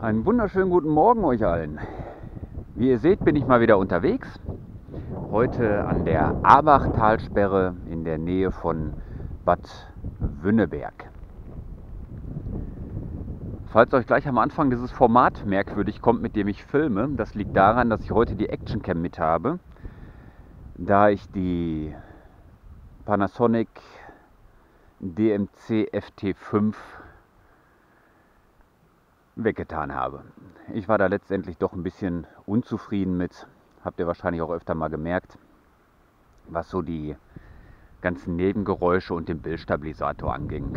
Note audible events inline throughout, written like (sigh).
Einen wunderschönen guten Morgen euch allen. Wie ihr seht, bin ich mal wieder unterwegs. Heute an der Abachtalsperre in der Nähe von Bad Wünneberg. Falls euch gleich am Anfang dieses Format merkwürdig kommt, mit dem ich filme, das liegt daran, dass ich heute die Actioncam mit habe, da ich die Panasonic DMC FT5 weggetan habe. Ich war da letztendlich doch ein bisschen unzufrieden mit, habt ihr wahrscheinlich auch öfter mal gemerkt, was so die ganzen Nebengeräusche und den Bildstabilisator anging.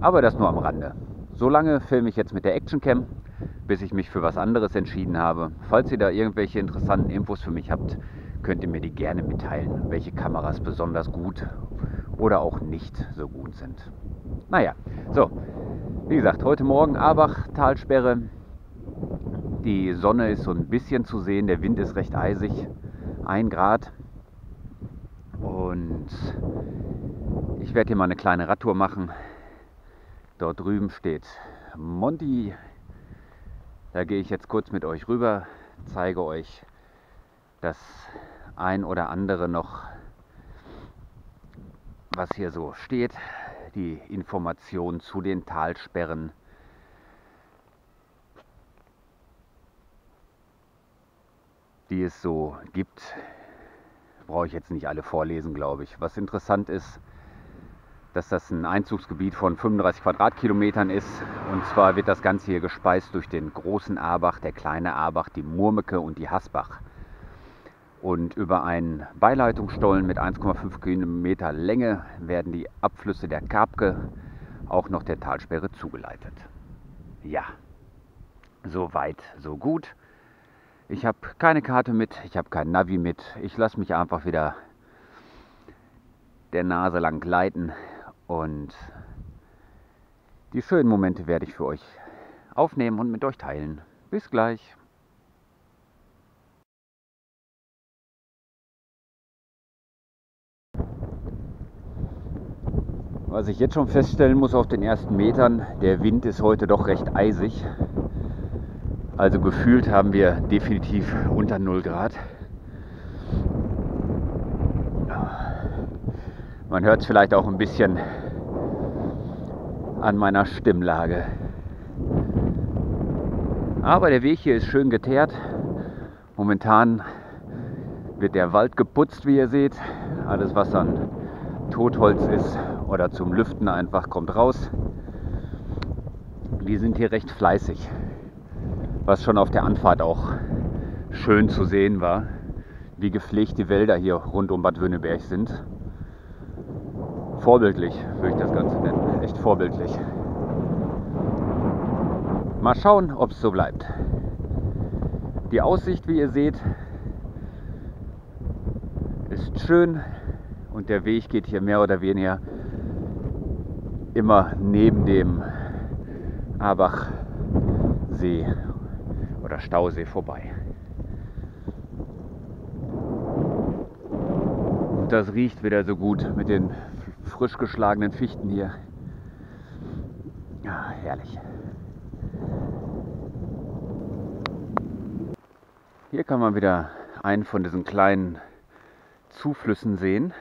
Aber das nur am Rande. So lange filme ich jetzt mit der Actioncam, bis ich mich für was anderes entschieden habe. Falls ihr da irgendwelche interessanten Infos für mich habt, könnt ihr mir die gerne mitteilen, welche Kameras besonders gut oder auch nicht so gut sind. Naja, so, wie gesagt, heute Morgen Abach-Talsperre. Die Sonne ist so ein bisschen zu sehen, der Wind ist recht eisig, 1 Grad. Und ich werde hier mal eine kleine Radtour machen. Dort drüben steht Monty. Da gehe ich jetzt kurz mit euch rüber, zeige euch das ein oder andere noch, was hier so steht die Informationen zu den Talsperren. die es so gibt. Brauche ich jetzt nicht alle vorlesen, glaube ich. Was interessant ist, dass das ein Einzugsgebiet von 35 Quadratkilometern ist. Und zwar wird das Ganze hier gespeist durch den großen Abach, der kleine Abach, die Murmeke und die Hasbach und über einen Beileitungsstollen mit 1,5 Kilometer Länge werden die Abflüsse der Kapke auch noch der Talsperre zugeleitet. Ja, so weit, so gut. Ich habe keine Karte mit, ich habe kein Navi mit. Ich lasse mich einfach wieder der Nase lang gleiten und die schönen Momente werde ich für euch aufnehmen und mit euch teilen. Bis gleich. Was ich jetzt schon feststellen muss auf den ersten Metern, der Wind ist heute doch recht eisig. Also gefühlt haben wir definitiv unter 0 Grad. Man hört es vielleicht auch ein bisschen an meiner Stimmlage. Aber der Weg hier ist schön geteert. Momentan wird der Wald geputzt, wie ihr seht. Alles, was an Totholz ist, oder zum Lüften einfach kommt raus. Die sind hier recht fleißig, was schon auf der Anfahrt auch schön zu sehen war, wie gepflegt die Wälder hier rund um Bad Wöhneberg sind. Vorbildlich würde ich das Ganze nennen, echt vorbildlich. Mal schauen, ob es so bleibt. Die Aussicht, wie ihr seht, ist schön und der Weg geht hier mehr oder weniger immer neben dem Abachsee oder Stausee vorbei. Und das riecht wieder so gut mit den frisch geschlagenen Fichten hier. Ja, herrlich. Hier kann man wieder einen von diesen kleinen Zuflüssen sehen.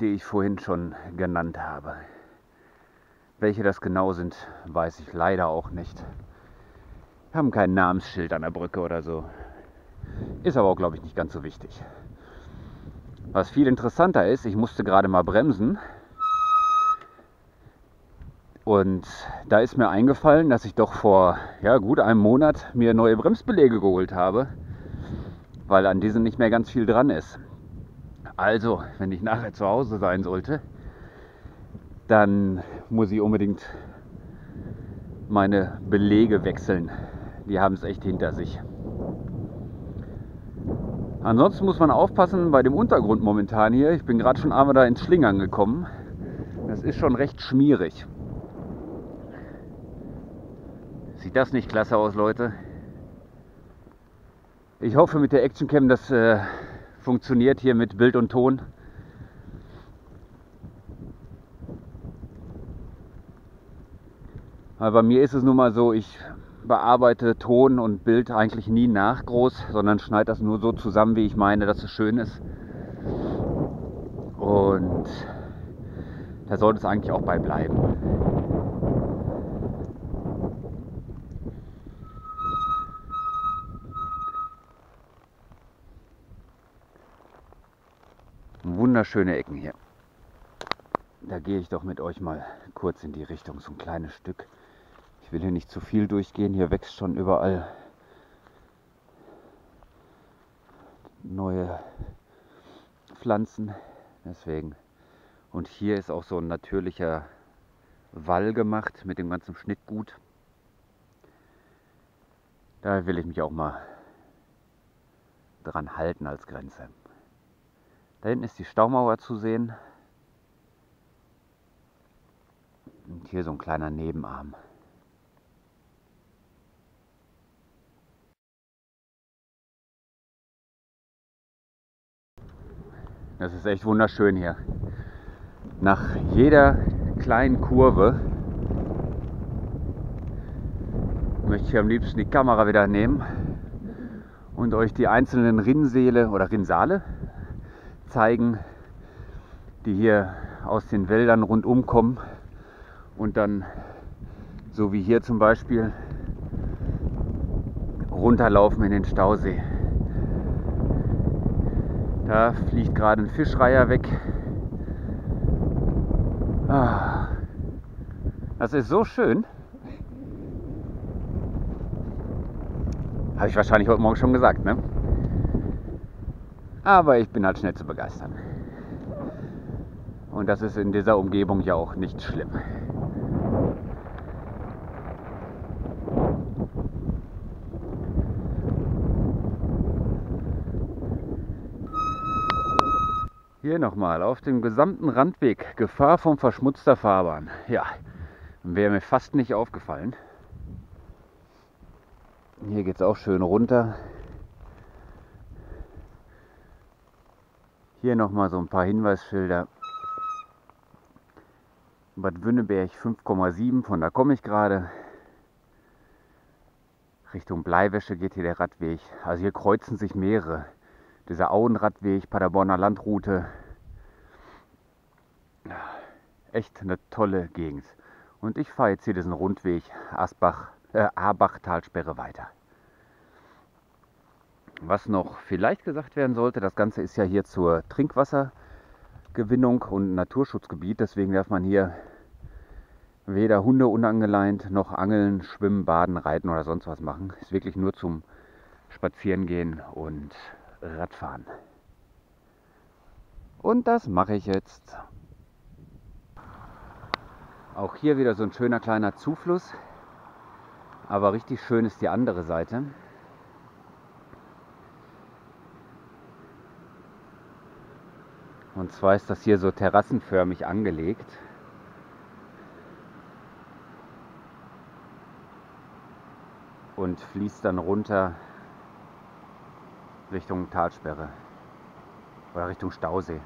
Die ich vorhin schon genannt habe. Welche das genau sind, weiß ich leider auch nicht. Haben kein Namensschild an der Brücke oder so. Ist aber auch, glaube ich, nicht ganz so wichtig. Was viel interessanter ist, ich musste gerade mal bremsen. Und da ist mir eingefallen, dass ich doch vor ja, gut einem Monat mir neue Bremsbeläge geholt habe, weil an diesen nicht mehr ganz viel dran ist. Also, wenn ich nachher zu Hause sein sollte, dann muss ich unbedingt meine Belege wechseln. Die haben es echt hinter sich. Ansonsten muss man aufpassen bei dem Untergrund momentan hier. Ich bin gerade schon einmal da ins Schlingern gekommen. Das ist schon recht schmierig. Sieht das nicht klasse aus, Leute? Ich hoffe mit der Actioncam, dass äh, funktioniert hier mit Bild und Ton. Aber bei mir ist es nun mal so, ich bearbeite Ton und Bild eigentlich nie nach groß, sondern schneide das nur so zusammen, wie ich meine, dass es schön ist. Und da sollte es eigentlich auch bei bleiben. Wunderschöne Ecken hier. Da gehe ich doch mit euch mal kurz in die Richtung, so ein kleines Stück. Ich will hier nicht zu viel durchgehen, hier wächst schon überall neue Pflanzen. Deswegen. Und hier ist auch so ein natürlicher Wall gemacht mit dem ganzen Schnittgut. Da will ich mich auch mal dran halten als Grenze. Da hinten ist die Staumauer zu sehen. Und hier so ein kleiner Nebenarm. Das ist echt wunderschön hier. Nach jeder kleinen Kurve möchte ich am liebsten die Kamera wieder nehmen und euch die einzelnen Rinnsäle oder Rinnsale zeigen, die hier aus den Wäldern rundum kommen und dann, so wie hier zum Beispiel, runterlaufen in den Stausee. Da fliegt gerade ein Fischreiher weg. Ah, das ist so schön. Habe ich wahrscheinlich heute Morgen schon gesagt, ne? Aber ich bin halt schnell zu begeistern. Und das ist in dieser Umgebung ja auch nicht schlimm. Hier nochmal auf dem gesamten Randweg Gefahr von verschmutzter Fahrbahn. Ja, wäre mir fast nicht aufgefallen. Hier geht es auch schön runter. Hier nochmal so ein paar Hinweisschilder. Bad Wünneberg 5,7, von da komme ich gerade. Richtung Bleiwäsche geht hier der Radweg. Also hier kreuzen sich mehrere. Dieser Auenradweg, Paderborner Landroute. Echt eine tolle Gegend. Und ich fahre jetzt hier diesen Rundweg Asbach, äh, Abach-Talsperre weiter. Was noch vielleicht gesagt werden sollte, das Ganze ist ja hier zur Trinkwassergewinnung und Naturschutzgebiet. Deswegen darf man hier weder Hunde unangeleint noch angeln, schwimmen, baden, reiten oder sonst was machen. Ist wirklich nur zum Spazierengehen und Radfahren. Und das mache ich jetzt. Auch hier wieder so ein schöner kleiner Zufluss. Aber richtig schön ist die andere Seite. Und zwar ist das hier so terrassenförmig angelegt. Und fließt dann runter Richtung Talsperre oder Richtung Stausee.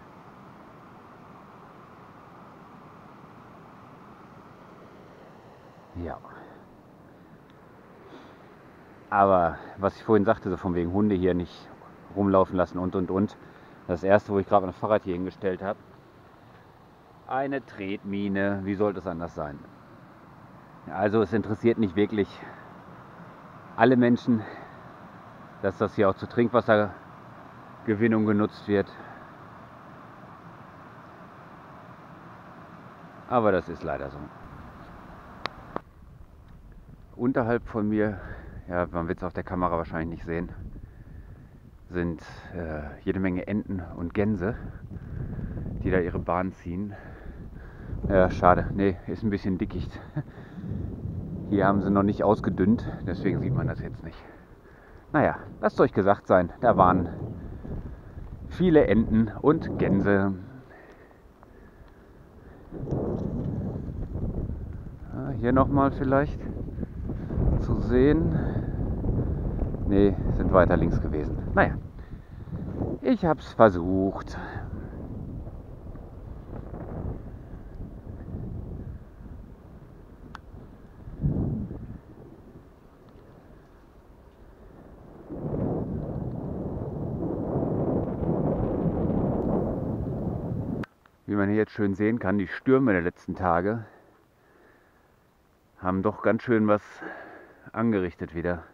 Ja. Aber was ich vorhin sagte, so von wegen Hunde hier nicht rumlaufen lassen und und und. Das erste, wo ich gerade mein Fahrrad hier hingestellt habe. Eine Tretmine, wie sollte es anders sein? Also es interessiert nicht wirklich alle Menschen, dass das hier auch zur Trinkwassergewinnung genutzt wird. Aber das ist leider so. Unterhalb von mir, ja, man wird es auf der Kamera wahrscheinlich nicht sehen, sind äh, jede Menge Enten und Gänse, die da ihre Bahn ziehen. Ja, schade. Nee, ist ein bisschen dickicht. Hier haben sie noch nicht ausgedünnt, deswegen sieht man das jetzt nicht. Naja, lasst euch gesagt sein, da waren viele Enten und Gänse. Ja, hier nochmal vielleicht zu sehen. Nee, sind weiter links gewesen. Naja, ich habe es versucht. Wie man hier jetzt schön sehen kann, die Stürme der letzten Tage haben doch ganz schön was angerichtet wieder.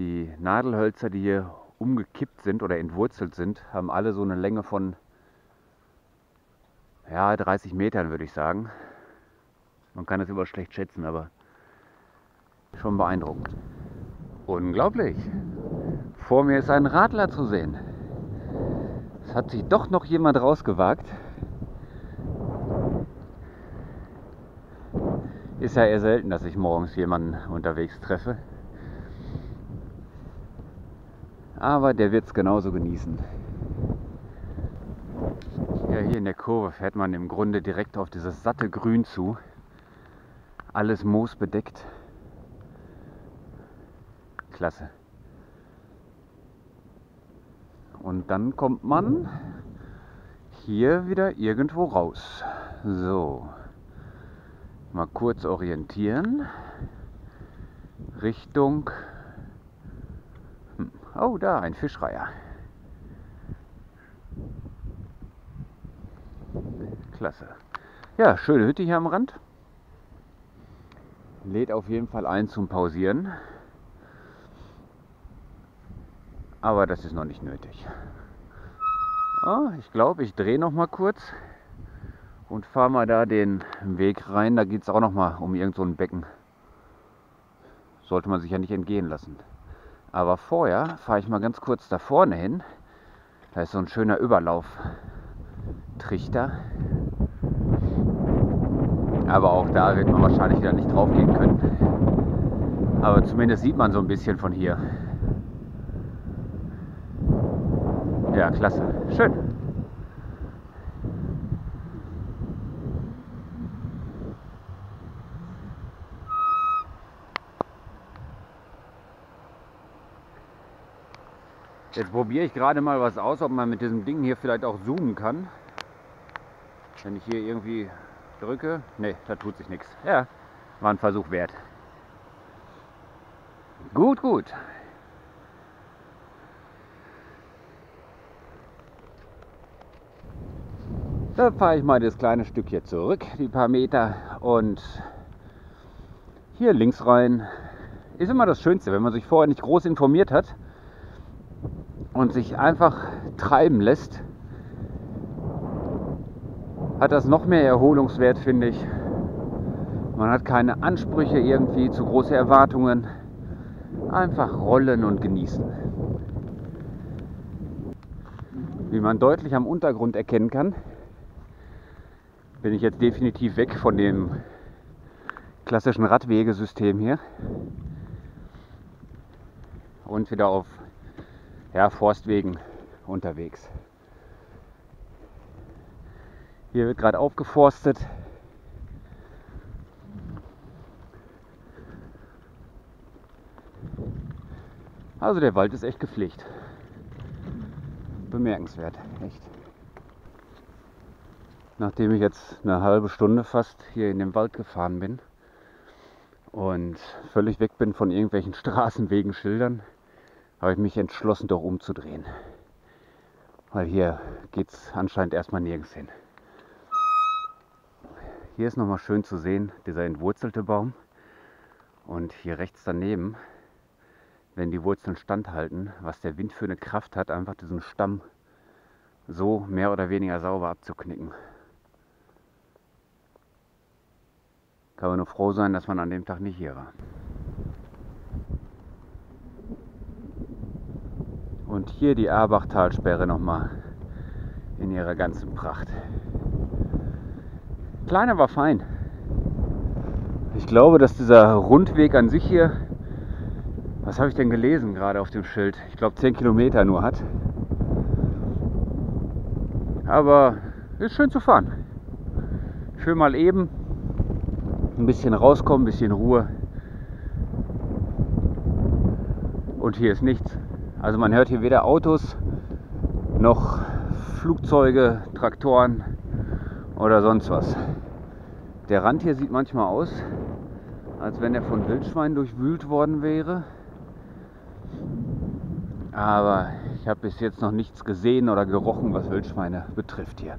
Die Nadelhölzer, die hier umgekippt sind oder entwurzelt sind, haben alle so eine Länge von ja, 30 Metern, würde ich sagen. Man kann das immer schlecht schätzen, aber schon beeindruckend. Unglaublich. Vor mir ist ein Radler zu sehen. Es hat sich doch noch jemand rausgewagt. Ist ja eher selten, dass ich morgens jemanden unterwegs treffe. Aber der wird es genauso genießen. Ja, hier in der Kurve fährt man im Grunde direkt auf dieses satte Grün zu. Alles moosbedeckt. Klasse. Und dann kommt man hier wieder irgendwo raus. So. Mal kurz orientieren. Richtung. Oh, da, ein Fischreiher. Klasse. Ja, schöne Hütte hier am Rand. Lädt auf jeden Fall ein zum Pausieren. Aber das ist noch nicht nötig. Oh, ich glaube, ich drehe noch mal kurz und fahre mal da den Weg rein. Da geht es auch noch mal um irgend so Becken. Sollte man sich ja nicht entgehen lassen. Aber vorher fahre ich mal ganz kurz da vorne hin. Da ist so ein schöner Überlauf-Trichter. Aber auch da wird man wahrscheinlich wieder nicht drauf gehen können. Aber zumindest sieht man so ein bisschen von hier. Ja, klasse. Schön. Jetzt probiere ich gerade mal was aus, ob man mit diesem Ding hier vielleicht auch zoomen kann. Wenn ich hier irgendwie drücke. Ne, da tut sich nichts. Ja, war ein Versuch wert. Gut, gut. Da fahre ich mal das kleine Stück hier zurück, die paar Meter und hier links rein. Ist immer das Schönste, wenn man sich vorher nicht groß informiert hat und sich einfach treiben lässt, hat das noch mehr Erholungswert, finde ich. Man hat keine Ansprüche irgendwie, zu große Erwartungen. Einfach rollen und genießen. Wie man deutlich am Untergrund erkennen kann, bin ich jetzt definitiv weg von dem klassischen Radwegesystem hier und wieder auf ja, Forstwegen unterwegs. Hier wird gerade aufgeforstet. Also der Wald ist echt gepflegt. Bemerkenswert, echt. Nachdem ich jetzt eine halbe Stunde fast hier in den Wald gefahren bin und völlig weg bin von irgendwelchen (laughs) Straßenwegen, Schildern, habe ich mich entschlossen, doch umzudrehen. Weil hier geht es anscheinend erstmal nirgends hin. Hier ist nochmal schön zu sehen, dieser entwurzelte Baum. Und hier rechts daneben, wenn die Wurzeln standhalten, was der Wind für eine Kraft hat, einfach diesen Stamm so mehr oder weniger sauber abzuknicken. Kann man nur froh sein, dass man an dem Tag nicht hier war. Und hier die Arbachtalsperre nochmal in ihrer ganzen Pracht. Kleiner war fein. Ich glaube, dass dieser Rundweg an sich hier, was habe ich denn gelesen gerade auf dem Schild? Ich glaube 10 Kilometer nur hat. Aber ist schön zu fahren. Schön mal eben ein bisschen rauskommen, ein bisschen Ruhe. Und hier ist nichts. Also man hört hier weder Autos noch Flugzeuge, Traktoren oder sonst was. Der Rand hier sieht manchmal aus, als wenn er von Wildschweinen durchwühlt worden wäre. Aber Ich habe bis jetzt noch nichts gesehen oder gerochen, was Wildschweine betrifft hier.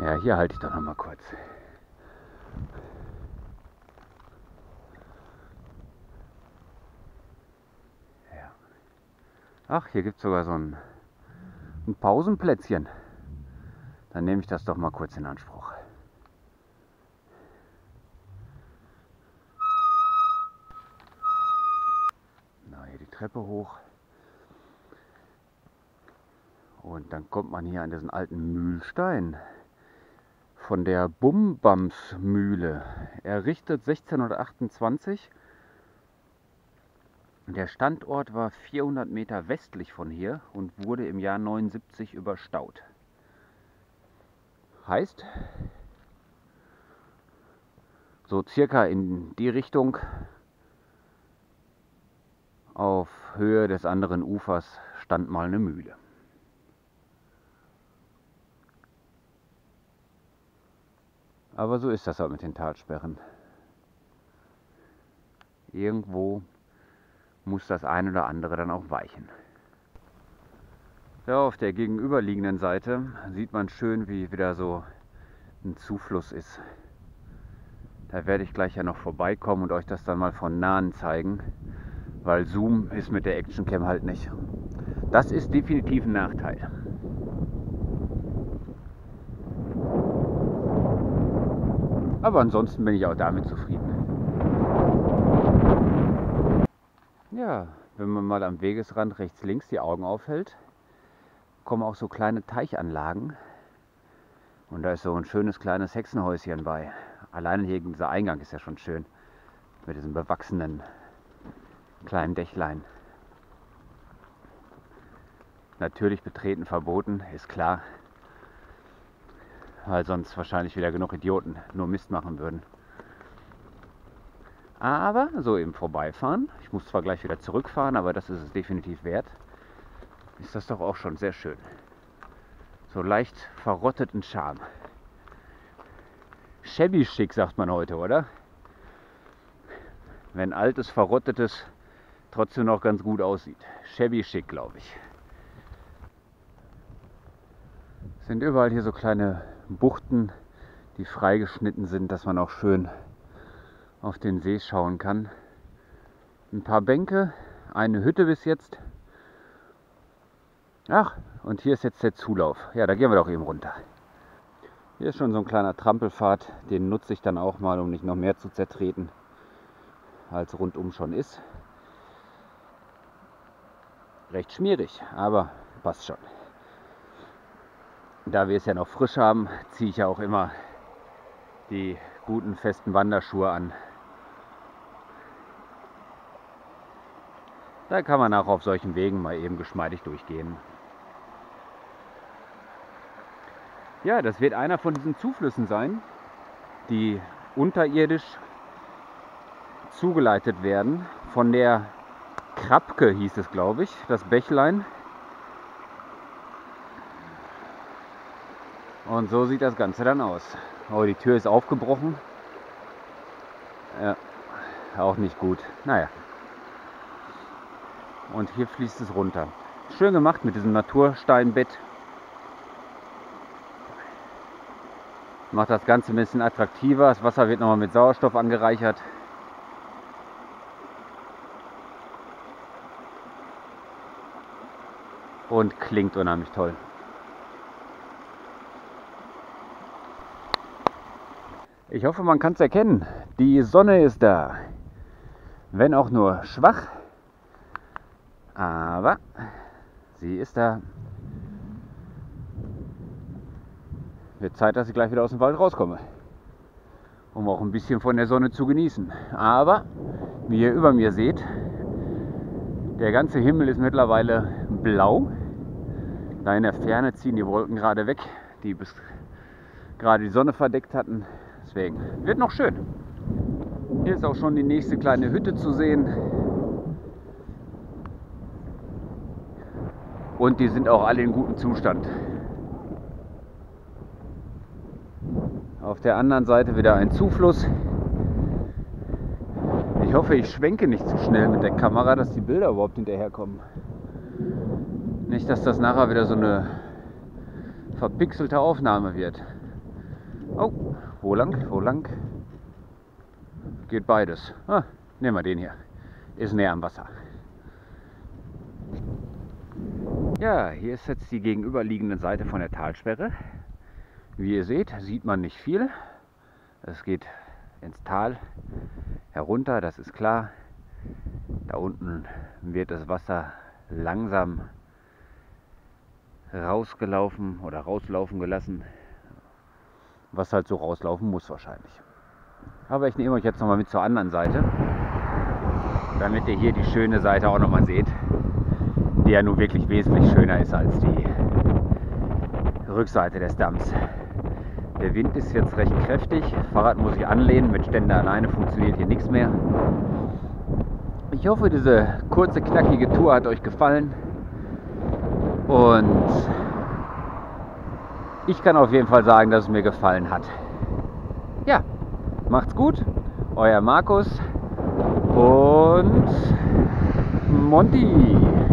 Ja, hier halte ich doch noch mal kurz. Ach, hier gibt es sogar so ein, ein Pausenplätzchen. Dann nehme ich das doch mal kurz in Anspruch. Na, hier die Treppe hoch. Und dann kommt man hier an diesen alten Mühlstein von der Bumbamsmühle, errichtet 1628. Der Standort war 400 Meter westlich von hier und wurde im Jahr 79 überstaut. Heißt, so circa in die Richtung auf Höhe des anderen Ufers stand mal eine Mühle. Aber so ist das halt mit den Talsperren. Irgendwo muss das ein oder andere dann auch weichen. Ja, auf der gegenüberliegenden Seite sieht man schön, wie wieder so ein Zufluss ist. Da werde ich gleich ja noch vorbeikommen und euch das dann mal von nahen zeigen, weil Zoom ist mit der Actioncam halt nicht. Das ist definitiv ein Nachteil. Aber ansonsten bin ich auch damit zufrieden. Ja, wenn man mal am Wegesrand rechts links die Augen aufhält, kommen auch so kleine Teichanlagen. Und da ist so ein schönes kleines Hexenhäuschen bei. Allein hier dieser Eingang ist ja schon schön. Mit diesem bewachsenen kleinen Dächlein. Natürlich betreten verboten, ist klar weil sonst wahrscheinlich wieder genug Idioten nur Mist machen würden. Aber so im Vorbeifahren, ich muss zwar gleich wieder zurückfahren, aber das ist es definitiv wert, ist das doch auch schon sehr schön. So leicht verrotteten Charme. Shabby schick sagt man heute, oder? Wenn altes, verrottetes trotzdem noch ganz gut aussieht. Shabby schick, glaube ich. sind überall hier so kleine Buchten, die freigeschnitten sind, dass man auch schön auf den See schauen kann. Ein paar Bänke, eine Hütte bis jetzt. Ach, und hier ist jetzt der Zulauf. Ja, da gehen wir doch eben runter. Hier ist schon so ein kleiner Trampelpfad, den nutze ich dann auch mal, um nicht noch mehr zu zertreten, als rundum schon ist. Recht schmierig, aber passt schon. Da wir es ja noch frisch haben, ziehe ich ja auch immer die guten festen Wanderschuhe an. Da kann man auch auf solchen Wegen mal eben geschmeidig durchgehen. Ja, das wird einer von diesen Zuflüssen sein, die unterirdisch zugeleitet werden. Von der Krabke hieß es, glaube ich, das Bächlein. Und so sieht das Ganze dann aus. Oh, die Tür ist aufgebrochen. Ja, auch nicht gut. Naja. Und hier fließt es runter. Schön gemacht mit diesem Natursteinbett. Macht das Ganze ein bisschen attraktiver. Das Wasser wird nochmal mit Sauerstoff angereichert. Und klingt unheimlich toll. Ich hoffe, man kann es erkennen. Die Sonne ist da. Wenn auch nur schwach. Aber sie ist da. Wird Zeit, dass ich gleich wieder aus dem Wald rauskomme. Um auch ein bisschen von der Sonne zu genießen. Aber, wie ihr über mir seht, der ganze Himmel ist mittlerweile blau. Da in der Ferne ziehen die Wolken gerade weg, die bis gerade die Sonne verdeckt hatten. Deswegen wird noch schön. Hier ist auch schon die nächste kleine Hütte zu sehen. Und die sind auch alle in gutem Zustand. Auf der anderen Seite wieder ein Zufluss. Ich hoffe, ich schwenke nicht zu schnell mit der Kamera, dass die Bilder überhaupt hinterherkommen. Nicht, dass das nachher wieder so eine verpixelte Aufnahme wird. Oh, wo lang? Wo lang? Geht beides. Ah, nehmen wir den hier. Ist näher am Wasser. Ja, hier ist jetzt die gegenüberliegende Seite von der Talsperre. Wie ihr seht, sieht man nicht viel. Es geht ins Tal herunter, das ist klar. Da unten wird das Wasser langsam rausgelaufen oder rauslaufen gelassen, was halt so rauslaufen muss wahrscheinlich. Aber ich nehme euch jetzt nochmal mit zur anderen Seite, damit ihr hier die schöne Seite auch nochmal seht, die ja nun wirklich wesentlich schöner ist als die Rückseite des Damms. Der Wind ist jetzt recht kräftig, Fahrrad muss ich anlehnen, mit Ständer alleine funktioniert hier nichts mehr. Ich hoffe, diese kurze, knackige Tour hat euch gefallen. Und ich kann auf jeden Fall sagen, dass es mir gefallen hat. Ja, macht's gut. Euer Markus und Monty.